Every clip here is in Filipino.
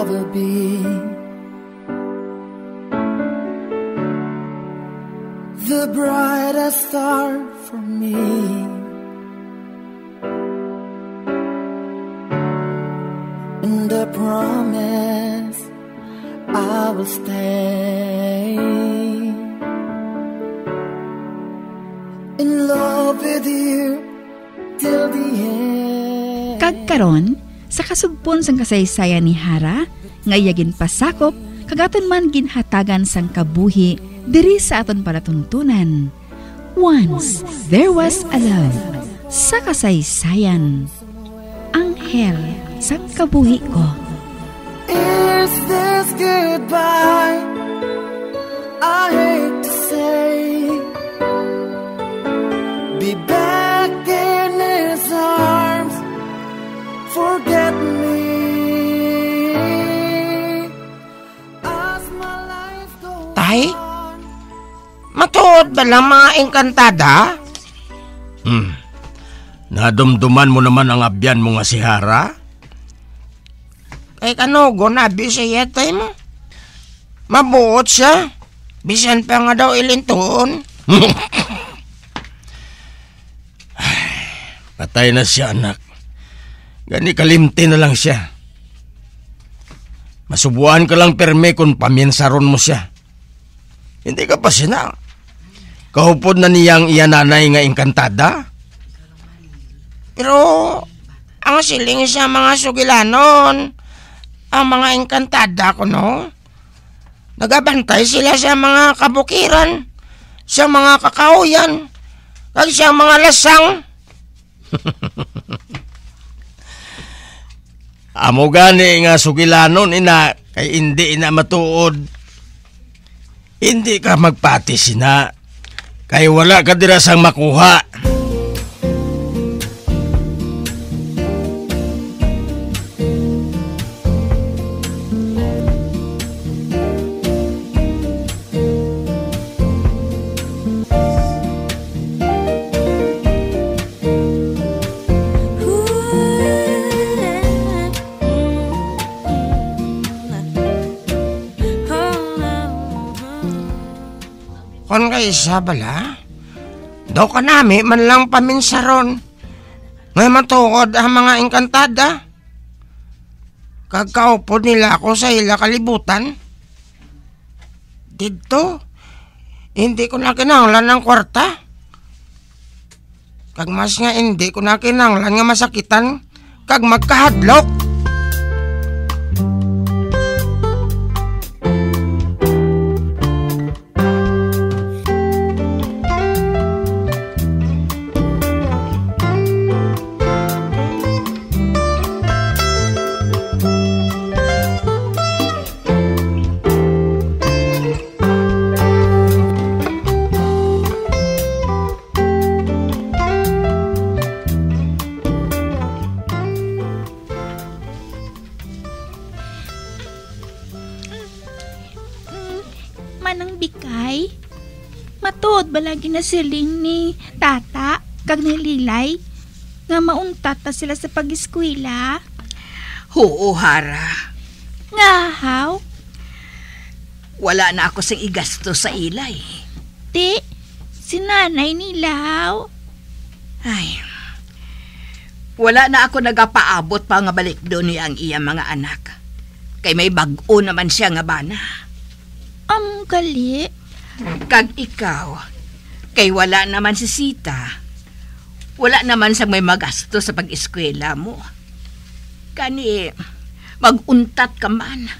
Forever be sa kasugpon sang kasaysayan ni Hara, ngayagin pasakop, kagaton man ginhatagan sang kabuhi, diri sa aton palatuntunan. Once, there was a love. Sa kasaysayan, Anghel sang kabuhi ko. Is this goodbye? I hate Matuod ba lang mga engkantada? Hmm. Nadumduman mo naman ang abyan mo nga si Hara? Kay kanugo na bisaya tay mo. Mabuot siya. Bisan pa nga daw ilintuon. Patay na siya anak. Gani kalimti na lang siya. Masubuan ka lang perme kung paminsaron mo siya. Hindi ka pa sina. Kahupod na niyang iya nanay nga engkantada. Pero ang siling sa mga sugilanon, ang mga engkantada ko no, nagabantay sila sa mga kabukiran, sa mga kakauyan, kag sa mga lasang. Amo gani nga sugilanon ina kay hindi ina matuod. Hindi ka magpati sina. Kay wala ka dira sang makuha. Kon kay isa bala, daw ka nami man lang paminsaron. Ngay matukod ang mga engkantada. Kagkaupod nila ako sa ila kalibutan. Dito, hindi ko na kinanglan ng kwarta. Kag mas nga hindi ko na kinanglan nga masakitan kag magkahadlok. Matuod balagi na siling ni tata kag ni Lilay nga mauntat ta sila sa pag-eskwela. Oo, Hara. Nga haw, Wala na ako sing igasto sa ilay. ti, si nanay nilaw. Ay. Wala na ako nagapaabot pa nga balik doon ni ang iya mga anak. Kay may bag-o naman siya nga bana. Am gali. Kag ikaw, kay wala naman si Sita. Wala naman sa may magasto sa pag-eskwela mo. Kani, maguntat ka man.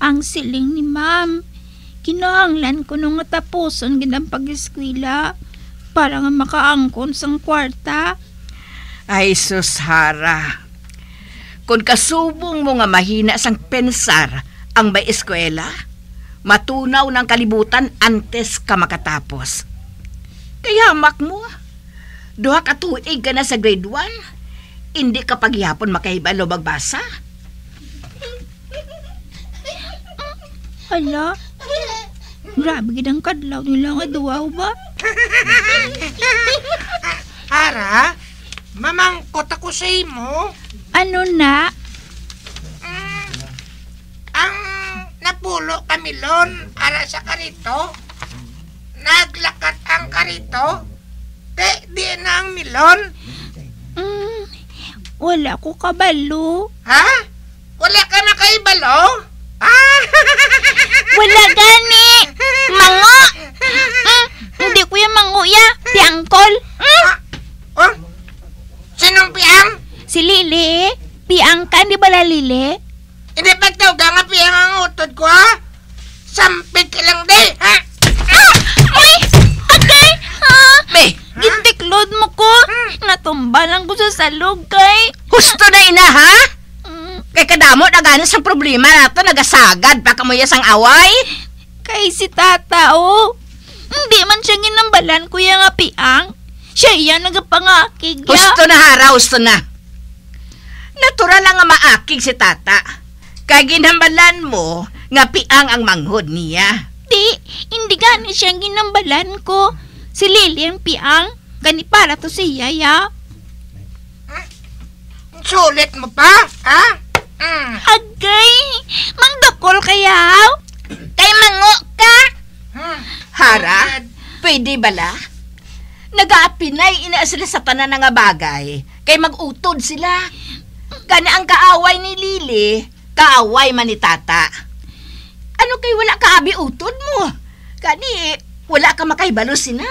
Ang siling ni ma'am. Kinahanglan ko nung tapuson ginang pag-eskwela para nga makaangkon sang kwarta. Ay, sus, Hara. Kung kasubong mo nga mahina sang pensar ang may eskwela, matunaw ng kalibutan antes ka makatapos. Kaya mak mo, duha ka tuig ka na sa grade 1, hindi ka pagyapon makahibalo magbasa. Hala, grabe gidang kadlaw nila nga duwaw ba? Ara, mamangkot ako sa imo. Ano na? Ang napulo kamilon ara sa karito. Naglakat ang karito. Te, di na ang milon. Mm, wala ko kabalo. Ha? Wala ka na kay balo? Ah! Wala gani! Mango! Mm, hindi ko yung mango ya. Si Angkol. Mm, oh? Sinong piyang? si Lili. Piang ka, di ba la Lili? Hindi pa daw nga piyang ang utod ko ha? Sampit ka lang di, ha? Ay! Agay! Ha? Be, Gintiklod mo ko. Natumba lang ko sa salog kay. husto na ina ha? Mm, Kay kadamo na ganas ang problema nato nagasagad pa kamoy sang away. kay si tata o. Hindi man siya ginambalan kuya nga piang. Siya yan nagapangakig ya. Husto na hara, husto na. Natural lang nga maakig si tata. Kay ginhambalan mo nga piang ang manghod niya. Di, hindi gani siya ginambalan ko. Si Lily ang piang. Gani para to si Yaya. Sulit mo pa, ha? Mm. Agay! Mangdokol kayaw? Kay mango ka? Hmm. Hara, pwede bala? Nagaapinay ina sila sa tanan nga bagay. Kay magutod sila. Gani ang kaaway ni Lili, kaaway man ni tata. Ano kay wala ka abi utod mo? Gani, wala ka makaibalo sina.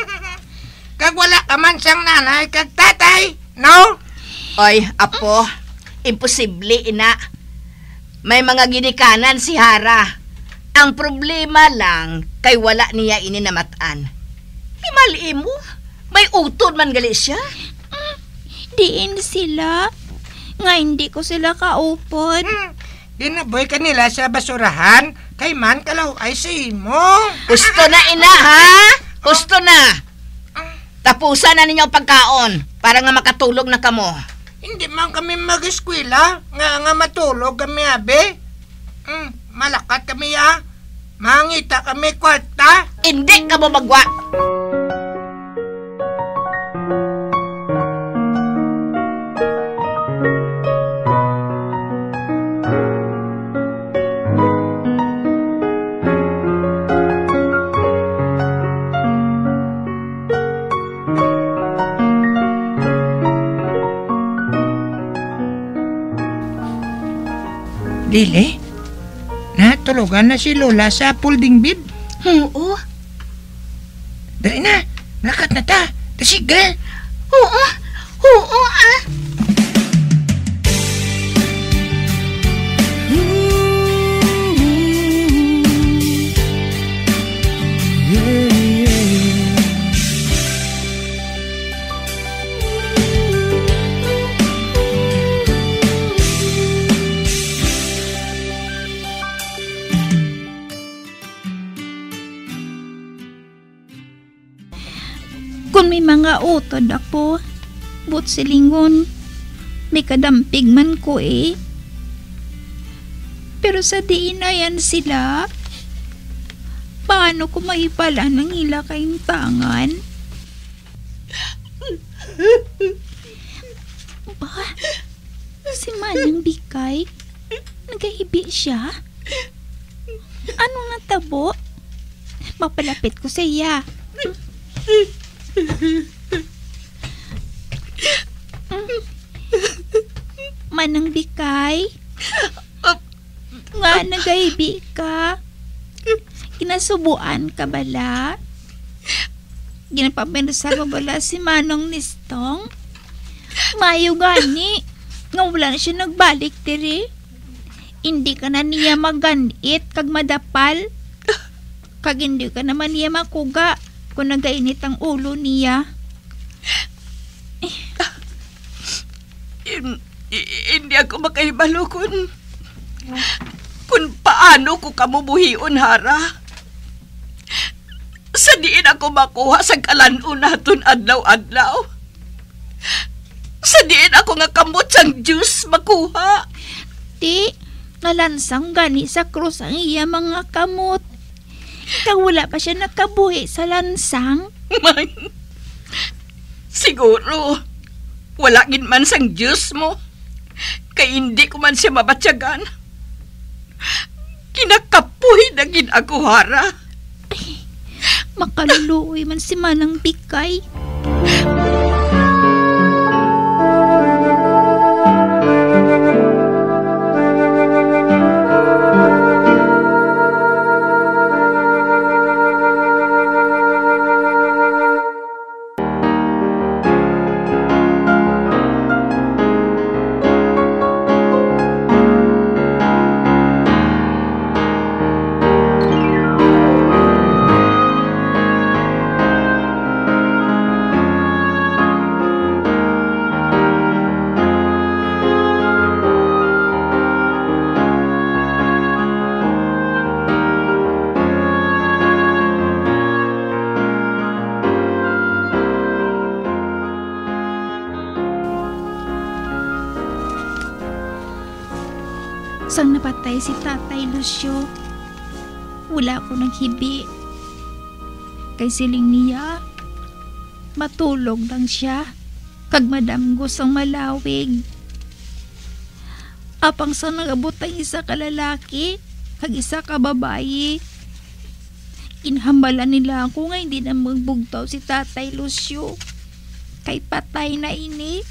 Kag wala ka man siyang nanay kag tatay, no? Oy, apo, imposible ina. May mga ginikanan si Hara. Ang problema lang, kay wala niya ininamatan. Imali mo, may utod man gali siya. Diin sila. Nga hindi ko sila kaupod. Hmm. Dinaboy ka nila sa basurahan, kay man kalaw ay si mo. Gusto na ina, ha? Gusto na. Tapusan na ninyo ang pagkaon para nga makatulog na kamo. Hindi man kami mag-eskwela, nga nga matulog kami abe. Hmm, malakat kami ya. Mangita kami kwarta. Hindi ka mo magwa. Lili, natulugan na si Lola sa folding bed. Oo. Dali na, lakat na ta. Tasiga. Mga utod ako, but silingon, may kadampig man ko eh. Pero sa diin na yan sila, paano ko maipala ng ila kayong tangan? Ba, si Manang Bikay, nagahibi siya? Anong natabo? Mapalapit ko sa iya. Manang Bikay? Nga nagaibi ka? Kinasubuan ka bala? Ginapapinusal mo bala si Manong Nistong? Mayo gani. Nga wala na siya nagbalik diri. Hindi ka na niya maganit kag madapal. Kag hindi ka naman niya makuga kung nagainit ang ulo niya. Ako makahibalo kung kung paano ko kamubuhion hara. Sa diin ako makuha sa kalanon naton adlaw-adlaw. Sa diin ako nga kamot sang juice makuha. Di, nalansang gani sa krus ang iya mga kamot. Kag wala pa siya nakabuhi sa lansang. Man, siguro, wala gin man sang juice mo. Kay hindi ko man siya mabatyagan. Kinakapuhi na gin ako hara. Makaluluoy man si Manang Bikay. Sang napatay si Tatay Lucio, wala ko nang hibi. Kay siling niya, matulog lang siya, kag madamgos ang malawig. Apang sa nagabot ang isa ka lalaki, kag isa ka babayi. Inhambalan nila ako nga hindi na magbugtaw si Tatay Lucio. Kay patay na ini.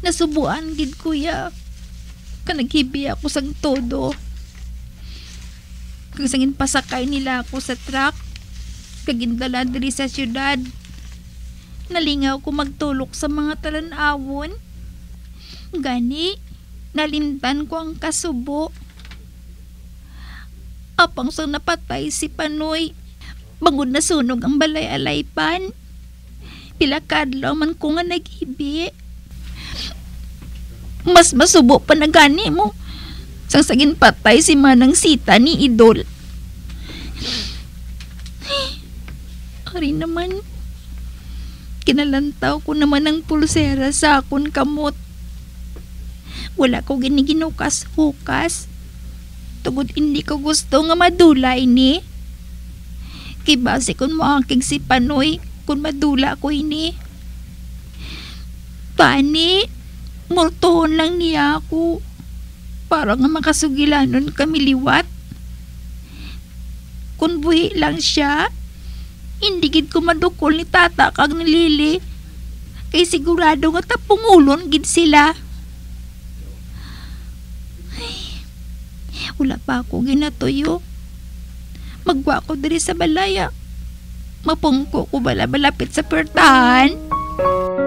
Nasubuan gid kuya kanaghibi ako sang todo. Kag pasakay nila ako sa truck, kagindala diri sa syudad. Nalingaw ko magtulok sa mga talanawon. Gani, nalintan ko ang kasubo. Apang sa napatay si Panoy, bangod na sunog ang balay-alaypan. Pila kadlaw man ko nga naghibi mas masubo pa na gani mo. Sang sagin patay si Manang Sita ni Idol. Ari naman, kinalantaw ko naman ang pulsera sa akon kamot. Wala ko giniginukas-hukas. Tugod hindi ko gusto nga madula ini. Kay base kung moangking si Panoy kung madula ko ini. Pani, multuhon lang niya ako. Para nga makasugilanon kami liwat. Kung buhi lang siya, hindi gid ko madukol ni tata kag ni Lili. Kay sigurado nga tapungulon gid sila. Wala pa ako ginatuyo. Magwa ko diri sa balaya. Mapungko ko bala malapit sa pertahan. Si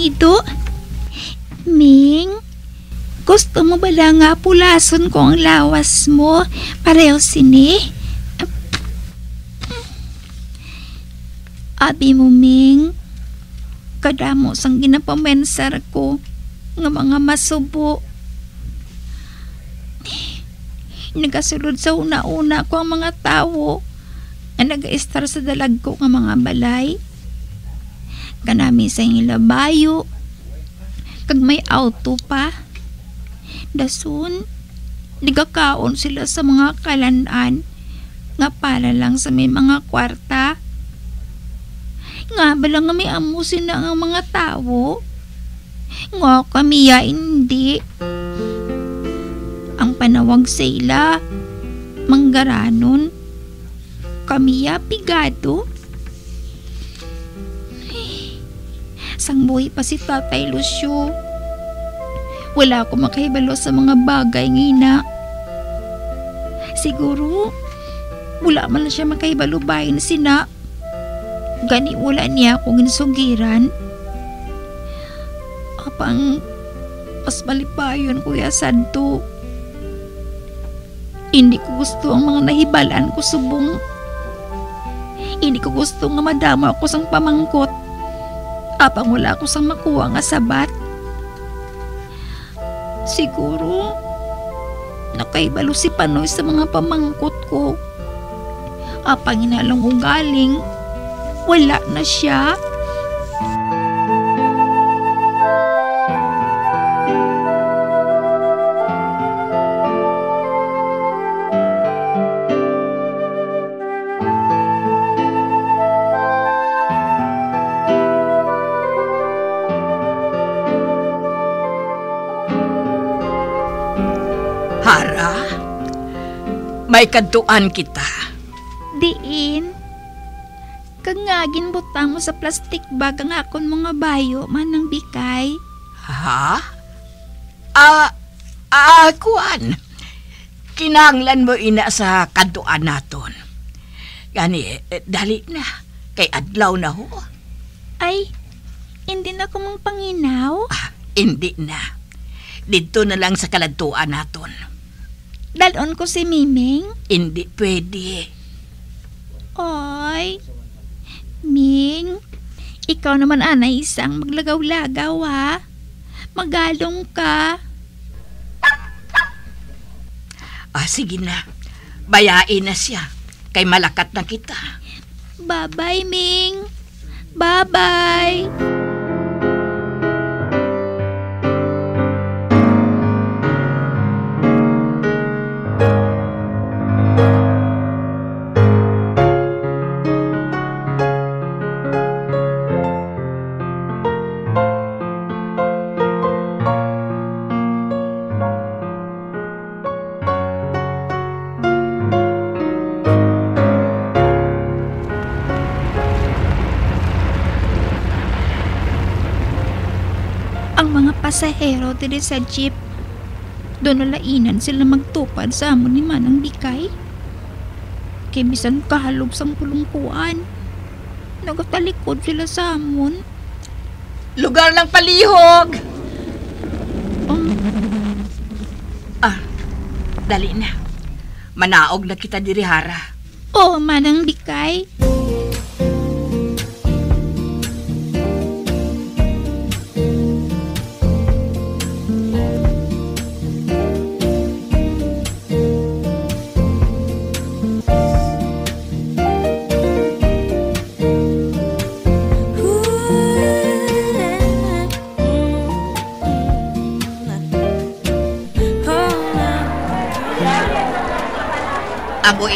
ang nito. Ming, gusto mo bala nga pulason ko ang lawas mo? Pareho sini. Abi mo, Ming, kadamo sang ginapamensar ko nga mga masubo. Nagasulod sa una-una ko ang mga tao nga nag-estar sa dalag ko nga mga balay kanami sa labayo. Kag may auto pa. Dasun nigakaon sila sa mga kalanan nga para lang sa may mga kwarta. Nga bala nga may amo sila nga mga tao? Nga kami ya hindi. Ang panawag sa ila manggaranon kami ya pigado sang buhay pa si Tatay Lucio. Wala ako makahibalo sa mga bagay ngina. Siguro, wala man na siya makahibalo bahin sina. Gani wala niya akong ginsugiran. Apang, mas malipayon kuya Santo. Hindi ko gusto ang mga nahibalan ko subong. Hindi ko gusto nga madama ako sang pamangkot apang wala ko sang makuha nga sabat. Siguro, nakaibalo si Panoy sa mga pamangkot ko. Apang inalong ugaling, wala na siya. May kaduan kita. Diin, kangagin butang mo sa plastic bag ang akon mga bayo manang bikay. Ha? Ah, ah, kuan. Kinanglan mo ina sa kaduan naton. Gani, eh, dali na. Kay adlaw na ho. Ay, hindi na ko mong panginaw. Ah, hindi na. Dito na lang sa kaladtuan naton. Dalon ko si Miming. Hindi pwede. Oy, Ming, ikaw naman anay isang maglagaw-lagaw ha. Magalong ka. Ah, sige na. Bayain na siya. Kay malakat na kita. Bye-bye, Ming. Bye-bye. Pasahero diri sa jeep, doon nalainan sila magtupad sa amon ni Manang Bikay. Kay bisan kahalob sang pulungkuan. Nagatalikod sila sa amon. Lugar lang palihog! Um, Ah, dali na. Manaog na kita diri hara. oh, Manang Bikay. Amo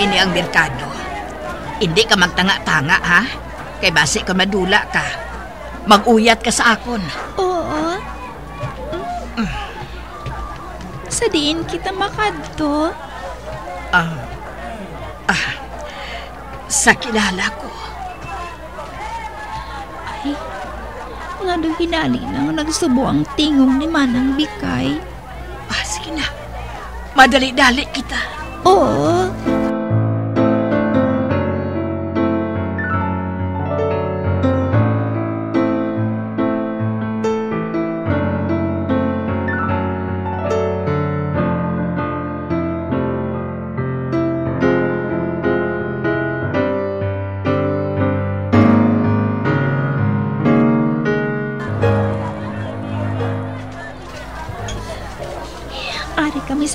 ini ang merkado. Hindi ka magtanga-tanga, ha? Kay base ka madula ka. Mag-uyat ka sa akon. Oo. Sa diin kita makadto. Ah, ah, sa kilala ko. Ay, nga do hinali lang nagsubo ang tingong ni Manang Bikay. Ah, sige na. Madali-dali kita. Oo.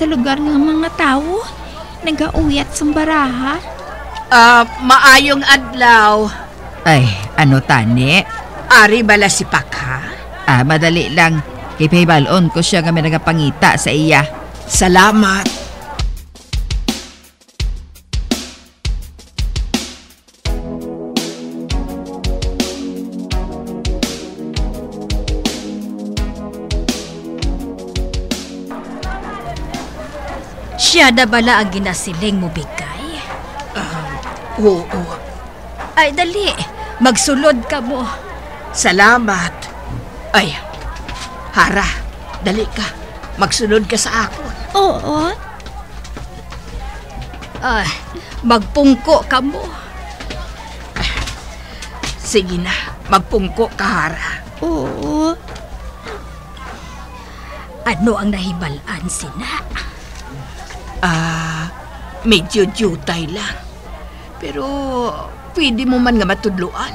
Sa lugar ng mga tao. Nagauyat sa baraha. Ah, maayong adlaw. Ay, ano tani? Ari bala si Pakha? Ah, madali lang. Kay Paybalon ko siya kami nagapangita sa iya. Salamat. Siya na bala ang ginasiling mo bigay? Oo. Ay, dali. Magsulod ka mo. Salamat. Ay, Hara, dali ka. Magsunod ka sa akon. Oo. Ay, magpungko ka mo. Sige na, magpungko ka, Hara. Oo. Ano ang nahibalaan sina? Ah, medyo jutay lang. Pero pwede mo man nga matudluan.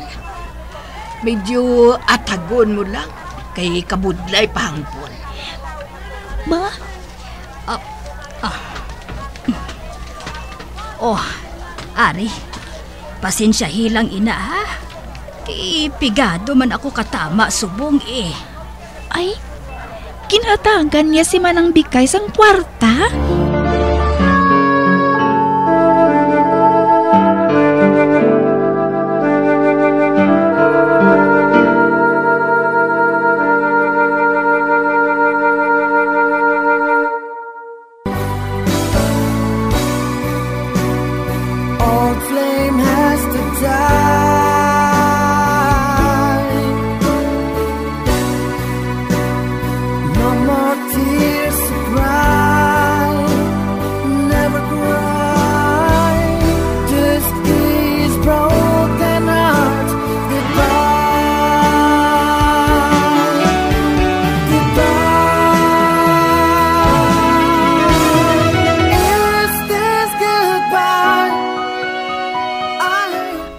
Medyo atagon mo lang. Kay kabudlay pahangpon. Ba? Oh, Ari, pasensya hilang ina ha. Kay pigado man ako katama subong eh. Ay, kinatagan niya si Manang Bikay sang kwarta? Old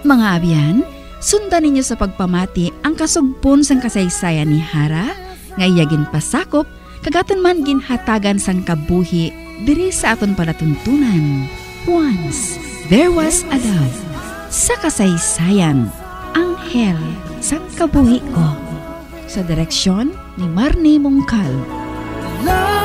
Mga abyan, sundan ninyo sa pagpamati ang kasugpon sang kasaysayan ni Hara, nga iyagin pasakop, kagaton man ginhatagan sang kabuhi, diri sa aton palatuntunan. Once, there was a love. Sa kasaysayan, anghel sang kabuhi ko. Sa direksyon ni Marnie Mongkal. love